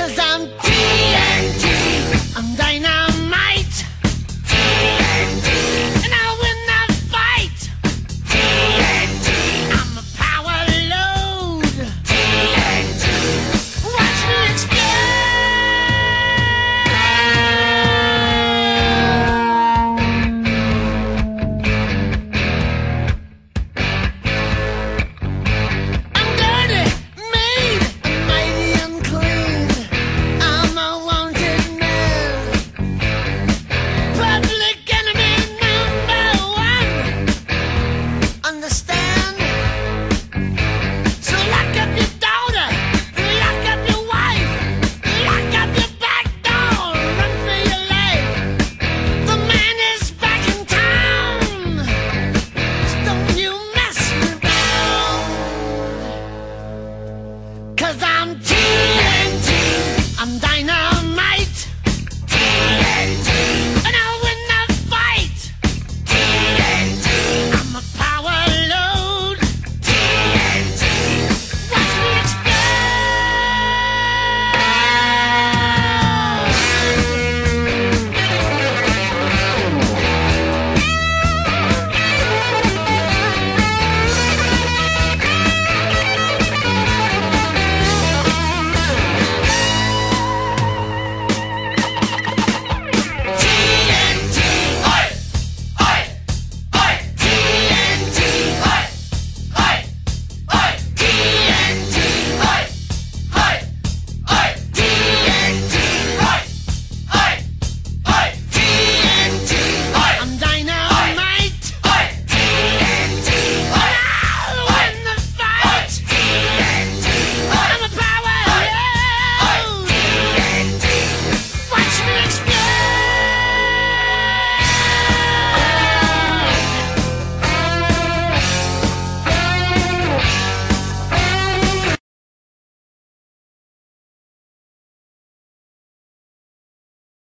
Cause I'm TNT. I'm dynamite.